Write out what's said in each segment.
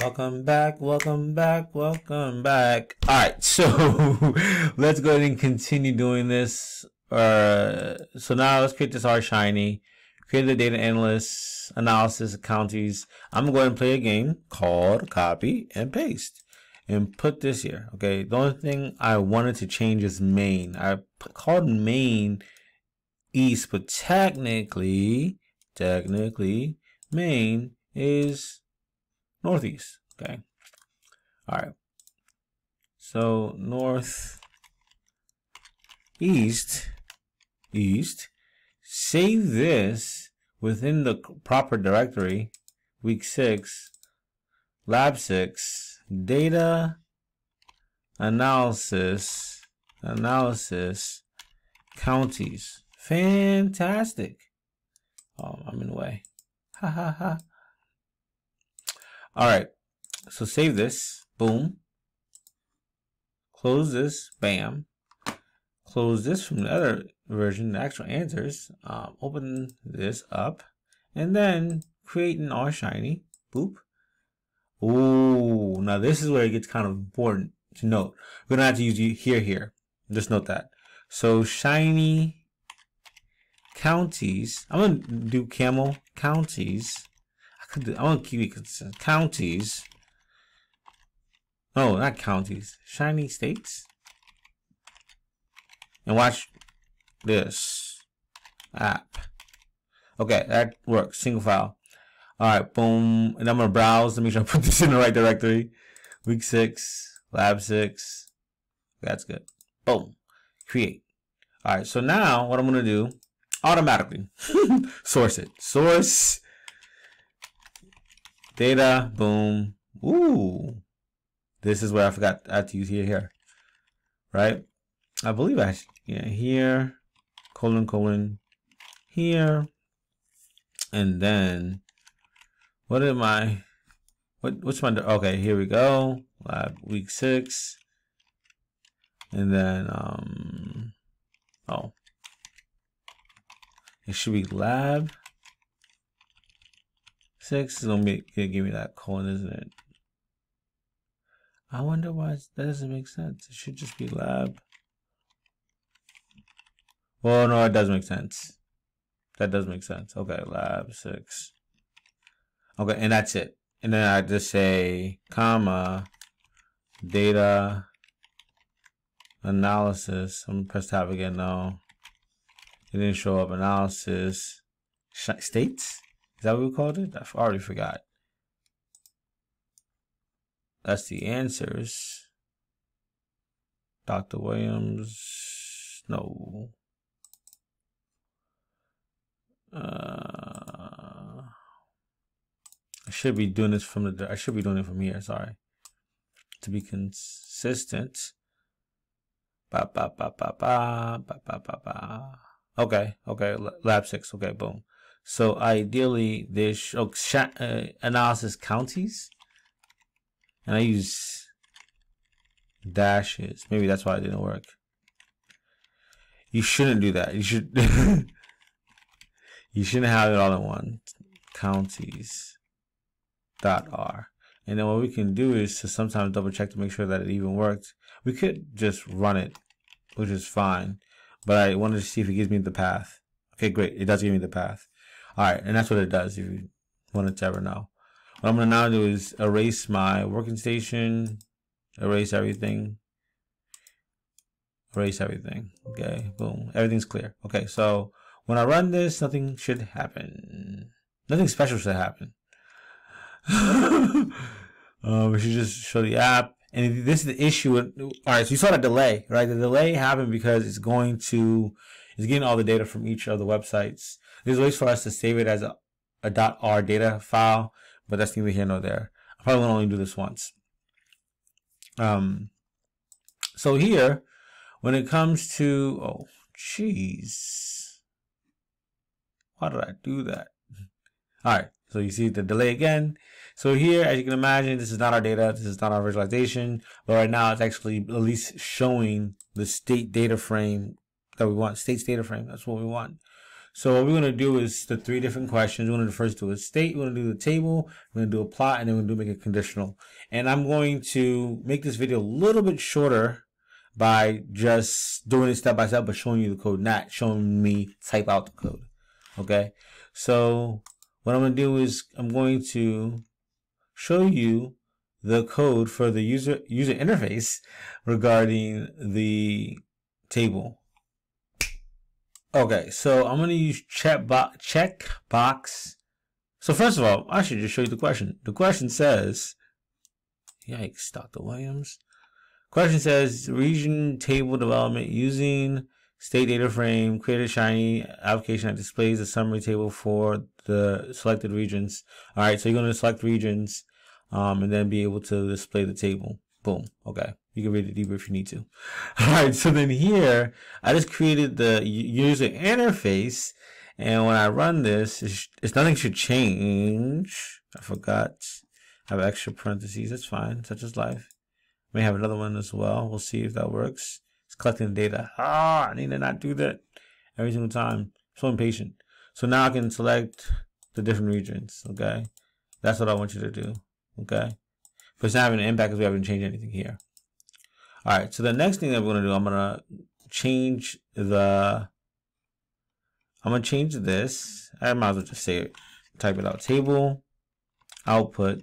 Welcome back, welcome back, welcome back. Alright, so let's go ahead and continue doing this. Uh, so now let's create this R Shiny, create the data analyst, analysis of counties. I'm gonna go ahead and play a game called copy and paste and put this here. Okay, the only thing I wanted to change is main. I called main east, but technically, technically, main is northeast. Okay. All right. So north east east save this within the proper directory week 6 lab 6 data analysis analysis counties fantastic oh i'm in the way ha ha ha all right. So save this. Boom. Close this. Bam. Close this from the other version, the actual answers. Um, open this up. And then create an R shiny. Boop. Ooh, now this is where it gets kind of important to note. We're gonna have to use here, here. Just note that. So shiny counties. I'm gonna do camel counties I want to keep it counties. Oh, not counties. Shiny states. And watch this app. Okay, that works. Single file. All right, boom. And I'm gonna browse to make sure I put this in the right directory. Week six, lab six. That's good. Boom. Create. All right. So now what I'm gonna do automatically source it. Source Data, boom. Ooh. This is where I forgot I had to use here, here. Right? I believe I, yeah, here, colon, colon, here. And then, what am I, what, which one? Okay, here we go. Lab week six. And then, um, oh, it should be lab Six is gonna, be, gonna give me that colon, isn't it? I wonder why that doesn't make sense. It should just be lab. Well, no, it does make sense. That does make sense. Okay, lab six. Okay, and that's it. And then I just say comma data analysis. I'm gonna press tab again now. It didn't show up analysis states. Is that what we called it? I already forgot. That's the answers. Dr. Williams. No. Uh, I should be doing this from the. I should be doing it from here. Sorry. To be consistent. Ba ba ba ba ba ba ba ba ba. Okay. Okay. Lab six. Okay. Boom. So ideally, there's show uh, analysis counties, and I use dashes. Maybe that's why it didn't work. You shouldn't do that. You should. you shouldn't have it all in one. Counties. Dot R. And then what we can do is to sometimes double check to make sure that it even worked. We could just run it, which is fine. But I wanted to see if it gives me the path. Okay, great. It does give me the path. All right, and that's what it does if you wanted to ever know. What I'm gonna now do is erase my working station, erase everything, erase everything. Okay, boom, everything's clear. Okay, so when I run this, nothing should happen. Nothing special should happen. uh, we should just show the app. And this is the issue. With, all right, so you saw the delay, right? The delay happened because it's going to, it's getting all the data from each of the websites. There's ways for us to save it as a, a .r data file, but that's neither here nor there. I probably want to only do this once. Um, so here, when it comes to, oh, jeez. Why did I do that? All right, so you see the delay again. So here, as you can imagine, this is not our data. This is not our visualization. But right now, it's actually at least showing the state data frame that we want. State's data frame. That's what we want. So what we're going to do is the three different questions. We're going to first do a state, we're going to do the table, we're going to do a plot, and then we're going to make a conditional. And I'm going to make this video a little bit shorter by just doing it step by step, but showing you the code, not showing me type out the code. Okay. So what I'm going to do is I'm going to show you the code for the user user interface regarding the table. Okay, so I'm gonna use check box check box. So first of all, I should just show you the question. The question says, "Yikes, Dr. Williams." Question says, "Region table development using state data frame. Create a Shiny application that displays a summary table for the selected regions." All right, so you're gonna select regions, um, and then be able to display the table. Boom. Okay. You can read it deeper if you need to. All right. So then here, I just created the user interface. And when I run this, it's, it's nothing should change. I forgot. I have extra parentheses. That's fine. Such as life. May have another one as well. We'll see if that works. It's collecting the data. Ah, I need to not do that every single time. so impatient. So now I can select the different regions. Okay. That's what I want you to do. Okay. But it's not having an impact because we haven't changed anything here. All right, so the next thing that we're gonna do, I'm gonna change the, I'm gonna change this. I might as well just say it, type it out, table, output,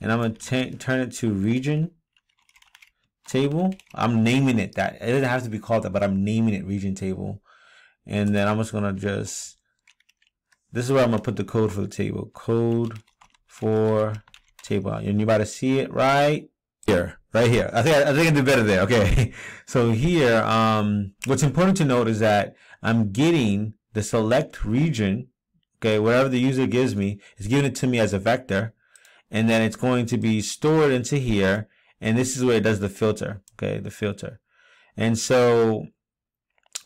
and I'm gonna turn it to region table. I'm naming it that. It doesn't have to be called that, but I'm naming it region table. And then I'm just gonna just, this is where I'm gonna put the code for the table. Code for table. And you about to see it right here, right here. I think I, I think I did better there. Okay. So here, um, what's important to note is that I'm getting the select region. Okay, whatever the user gives me, is giving it to me as a vector, and then it's going to be stored into here. And this is where it does the filter. Okay, the filter. And so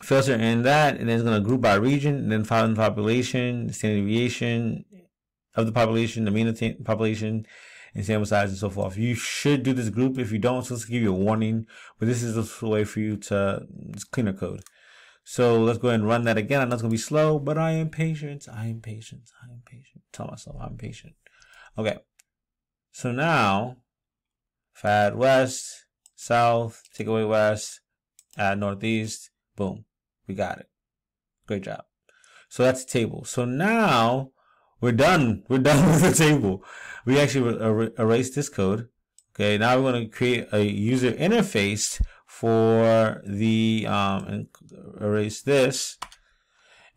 filter in that, and then it's going to group by region, and then find the population, the standard deviation of the population, the mean of the population, and sample size and so forth. You should do this group. If you don't, so let's give you a warning. But this is a way for you to clean cleaner code. So let's go ahead and run that again. I know it's gonna be slow, but I am patient. I am patient. I am patient. Tell myself I'm patient. Okay. So now, if I add west, south, take away west, add northeast, boom, we got it. Great job. So that's the table. So now we're done. We're done with the table. We actually er erased this code. Okay, now we're going to create a user interface for the, um, and erase this.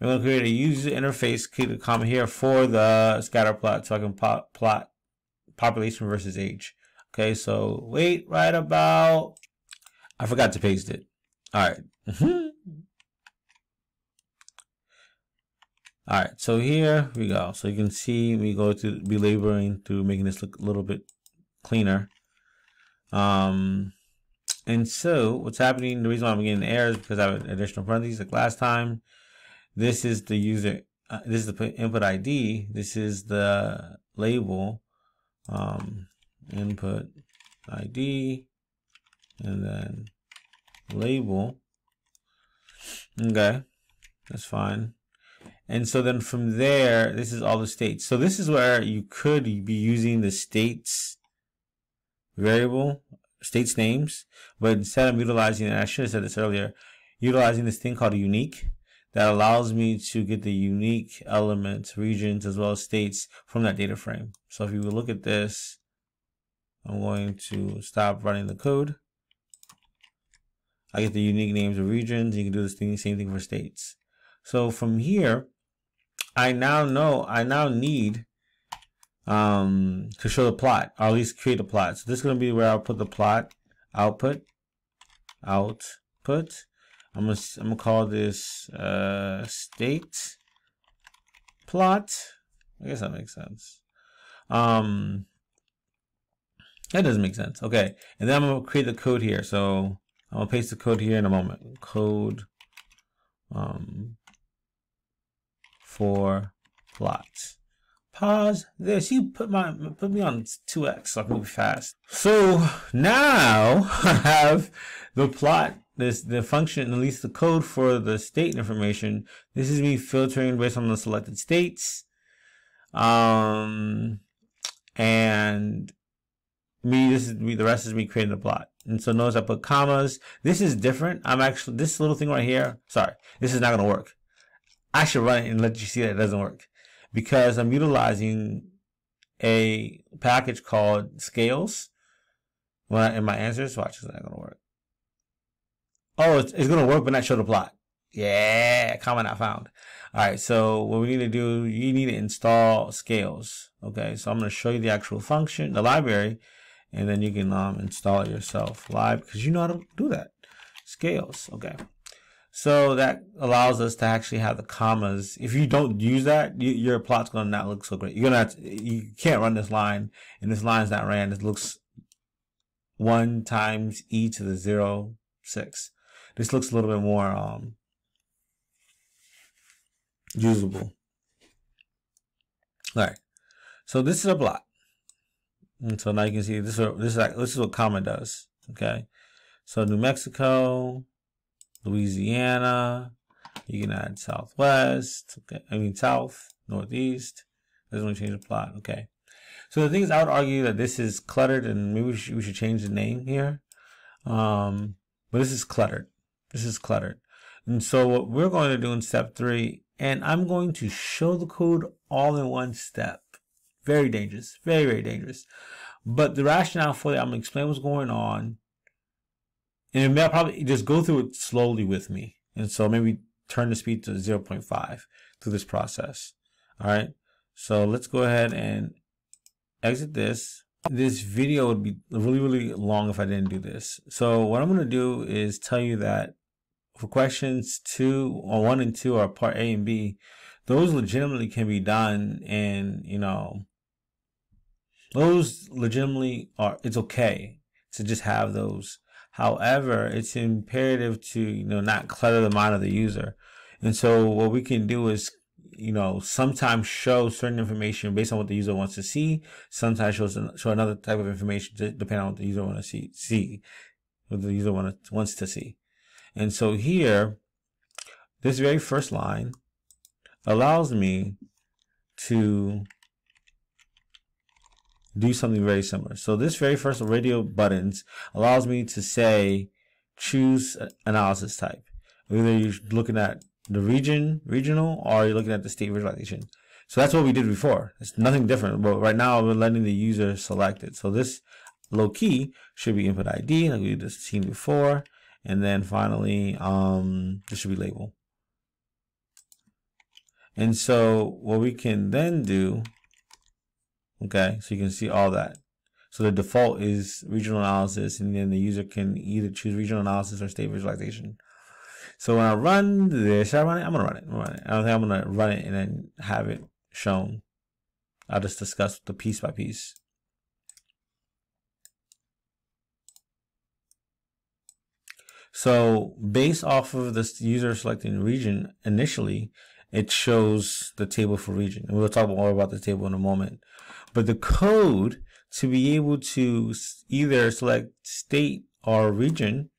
We're going to create a user interface, create a comma here for the scatter plot so I can plot, plot population versus age. Okay, so wait right about, I forgot to paste it. All right. All right, so here we go. So you can see we go to be laboring through making this look a little bit cleaner. Um, and so what's happening, the reason why I'm getting errors because I have an additional parentheses like last time. This is the user, uh, this is the input ID. This is the label, um, input ID, and then label. Okay, that's fine. And so then from there, this is all the states. So this is where you could be using the states variable, states names, but instead of utilizing, and I should have said this earlier, utilizing this thing called unique that allows me to get the unique elements, regions, as well as states from that data frame. So if you look at this, I'm going to stop running the code. I get the unique names of regions. You can do this thing, same thing for states. So from here, I now know, I now need um, to show the plot, or at least create a plot. So this is going to be where I'll put the plot output, output. I'm going to, I'm going to call this uh, state plot. I guess that makes sense. Um, that doesn't make sense. Okay. And then I'm going to create the code here. So I'm going to paste the code here in a moment. Code um, for plots. Pause this. You put my put me on 2x so I can move fast. So now I have the plot this the function, at least the code for the state information. This is me filtering based on the selected states. Um, and me, this is me, the rest is me creating the plot. And so notice I put commas. This is different. I'm actually, this little thing right here, sorry, this is not going to work. I should run it and let you see that it doesn't work because I'm utilizing a package called scales when I, in my answers. Watch, it's not going to work. Oh, it's, it's going to work, but not show the plot. Yeah, comment I found. All right, so what we need to do, you need to install scales. Okay, so I'm going to show you the actual function, the library, and then you can um, install it yourself live because you know how to do that. Scales, okay. So that allows us to actually have the commas. If you don't use that, you, your plot's gonna not look so great. You're gonna to, you can't run this line, and this line's not ran. It looks one times e to the zero six. This looks a little bit more um usable. All right. So this is a plot. And so now you can see this is this is this is what comma does. Okay. So New Mexico, Louisiana, you can add Southwest, okay, I mean South, Northeast. Doesn't want to change the plot. Okay. So the thing is, I would argue that this is cluttered, and maybe we should, we should change the name here. Um, but this is cluttered. This is cluttered. And so what we're going to do in step three, and I'm going to show the code all in one step. Very dangerous. Very, very dangerous. But the rationale for that, I'm going to explain what's going on. And may probably just go through it slowly with me. And so maybe turn the speed to 0.5 through this process. All right. So let's go ahead and exit this. This video would be really, really long if I didn't do this. So what I'm going to do is tell you that for questions two or one and two are part A and B, those legitimately can be done and, you know, those legitimately are, it's okay to just have those. However, it's imperative to, you know, not clutter the mind of the user. And so what we can do is, you know, sometimes show certain information based on what the user wants to see. Sometimes show, show another type of information depending on what the user wants to see, see what the user want, wants to see. And so here, this very first line allows me to do something very similar. So this very first radio buttons allows me to say, choose analysis type. Whether you're looking at the region, regional, or you're looking at the state visualization. So that's what we did before. It's nothing different, but right now we're letting the user select it. So this low key should be input ID, like we just seen before. And then finally, um, this should be label. And so what we can then do Okay, so you can see all that. So the default is regional analysis, and then the user can either choose regional analysis or state visualization. So when I run this, I run it. I'm gonna run it. I'm gonna run it. I don't think I'm gonna run it and then have it shown. I'll just discuss the piece by piece. So based off of this user selecting region initially, it shows the table for region. And we'll talk more about the table in a moment. But the code to be able to either select state or region,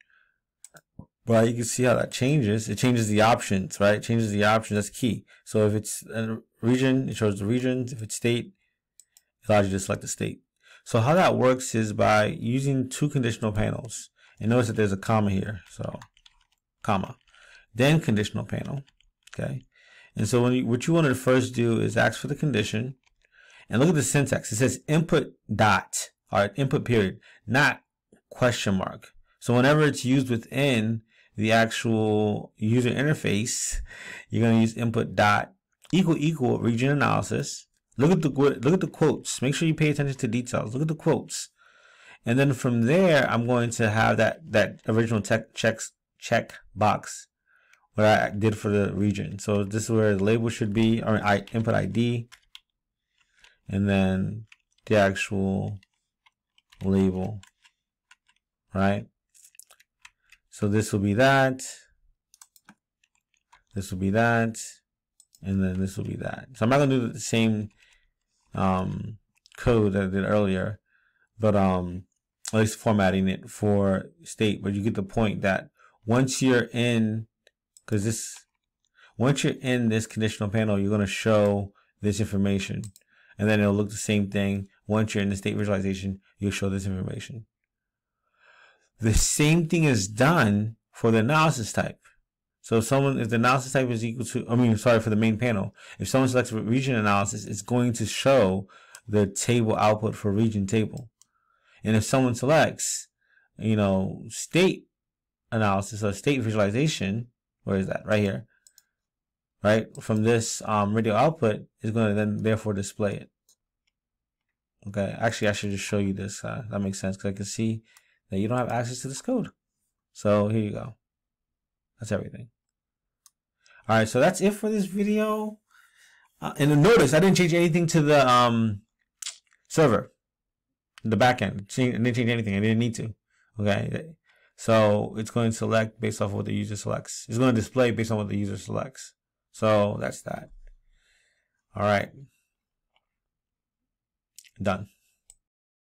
well, you can see how that changes. It changes the options, right? It changes the options. That's key. So if it's a region, it shows the regions. If it's state, it allows you to select the state. So how that works is by using two conditional panels. And notice that there's a comma here. So, comma. Then conditional panel. Okay. And so when you, what you want to first do is ask for the condition. And look at the syntax. It says input dot, or input period, not question mark. So whenever it's used within the actual user interface, you're going to use input dot equal equal region analysis. Look at the look at the quotes. Make sure you pay attention to details. Look at the quotes. And then from there, I'm going to have that that original tech checks check box what I did for the region. So this is where the label should be, or I input ID, and then the actual label, right? So this will be that, this will be that, and then this will be that. So I'm not gonna do the same um, code that I did earlier, but um, at least formatting it for state, but you get the point that once you're in, because this, once you're in this conditional panel, you're going to show this information. And then it'll look the same thing. Once you're in the state visualization, you'll show this information. The same thing is done for the analysis type. So if someone, if the analysis type is equal to, I mean, sorry, for the main panel, if someone selects region analysis, it's going to show the table output for region table. And if someone selects, you know, state analysis or state visualization, where is that? Right here. Right? From this um, radio output is going to then therefore display it. Okay. Actually, I should just show you this. Uh, that makes sense because I can see that you don't have access to this code. So here you go. That's everything. All right. So that's it for this video. Uh, and notice I didn't change anything to the um, server, the backend. I didn't change anything. I didn't need to. Okay. So it's going to select based off what the user selects. It's going to display based on what the user selects. So that's that. All right. Done.